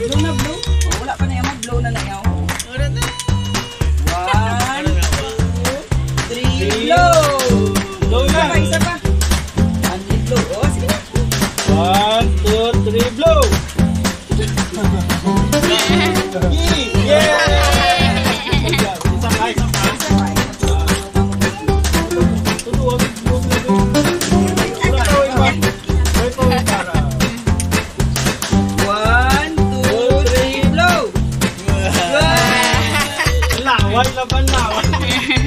Blow na blow. Oh, wala pa na yung mag-blow na na yaw. One, two, three, blow. Blow na. Isa pa, isa pa. One, three, blow. Oh, sige na. One, yeah! Why laban na?